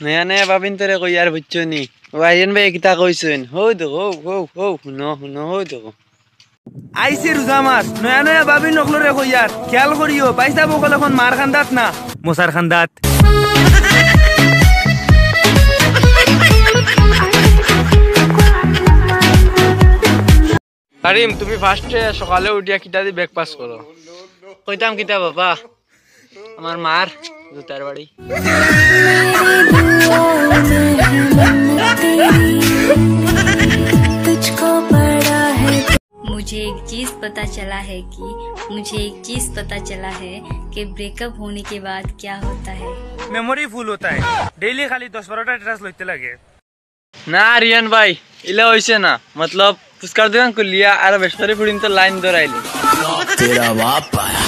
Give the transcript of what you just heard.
নয়া নয়া ভাবিন তোরে কই আর বুঝছ নি ও আইন ভাই কিতা কইছেন হো তো হো হো শুনো শুনো হো তো আইছে রোজা মাছ নয়া নয়া ভাবি নকলরে কইয়ার খেয়াল করিও পাইসা বকল এখন মার খান্দাত না মশার খান্দাত কারিম তুমি ফার্স্টে সকালে উঠিয়া কিতা দি ব্রেকফাস্ট করো কইতাম কিতা বাবা আমার মার জুতার বাড়ি तुझको पड़ा है मुझे एक चीज पता चला है कि मुझे एक चीज पता चला है कि ब्रेकअप होने के बाद क्या होता है মেমোরি ফুল হতা है ডেইলি খালি দশ বারোটা স্ট্যাটাস লইতে লাগে না রিয়ান ভাই ইলা হইছে না মতলব ফুচকার দোকান খুলিয়া আর বেসরি ফুড়িন তো লাইন ধরাইলি तेरा बाप आया